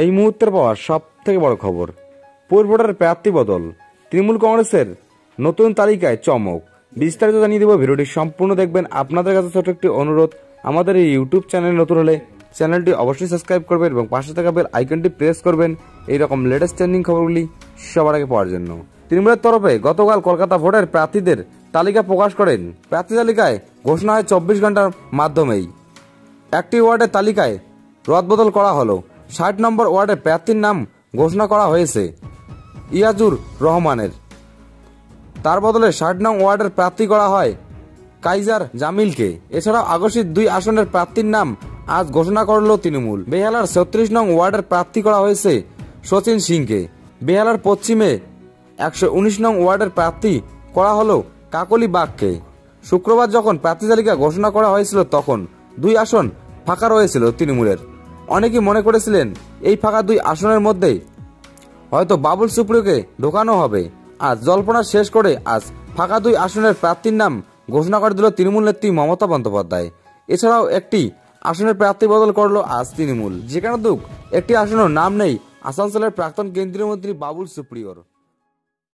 এই মুহূর্তের পাওয়া সব থেকে বড় খবর। পূর্বটার প্রার্থী বদল। তৃণমূল কংগ্রেসের নতুন তালিকায় চমক। বিস্তারিত জানিয়ে দেবো ভিডিওটি সম্পূর্ণ দেখবেন। আপনাদের কাছে ছোট একটি অনুরোধ, আমাদের এই ইউটিউব চ্যানেল নতুন হলে চ্যানেলটি অবশ্যই সাবস্ক্রাইব করবেন এবং পাশে থাকা বেল আইকনটি প্রেস করবেন। এই রকম লেটেস্ট ট্রেন্ডিং খবরগুলি সবার আগে পাওয়ার জন্য। তৃণমূলের তরফে গতকাল কলকাতা ভোটের প্রার্থীদের তালিকা প্রকাশ করেন। প্রার্থী তালিকায় ঘোষণা হয় চব্বিশ ঘণ্টার মাধ্যমেই। একটি ওয়ার্ডের তালিকায় রদবদল করা হলো। ষাট নম্বর ওয়ার্ডের প্রার্থীর নাম ঘোষণা করা হয়েছে। ইয়াজুর রহমানের। তার বদলে ষাট নং ওয়ার্ডের প্রার্থী করা হয় কাইজার জামিলকে। এছাড়াও আগস্টের দুই আসনের প্রার্থীর নাম আজ ঘোষণা করল তৃণমূল। বেহালার ছত্রিশ নং ওয়ার্ডের প্রার্থী করা হয়েছে সচিন সিংকে। বেহালার পশ্চিমে একশো উনিশ নং ওয়ার্ডের প্রার্থী করা হলো কাকলি বাগকে। শুক্রবার যখন প্রার্থী তালিকা ঘোষণা করা হয়েছিল তখন দুই আসন ফাঁকা রয়েছিল তৃণমূলের। অনেকেই মনে করেছিলেন এই ফাঁকা দুই আসনের মধ্যে হয়তো বাবুল সুপ্রিয়কে ঢোকানো হবে। আজ জল্পনা শেষ করে আজ ফাঁকা দুই আসনের প্রার্থীর নাম ঘোষণা করে দিল তৃণমূল নেত্রী মমতা বন্দ্যোপাধ্যায়। এছাড়াও একটি আসনের প্রার্থী বদল করল আজ তৃণমূল। যেখানে দুক, একটি আসনের নাম নেই আসানসোলের প্রাক্তন কেন্দ্রীয় মন্ত্রী বাবুল সুপ্রিয়র।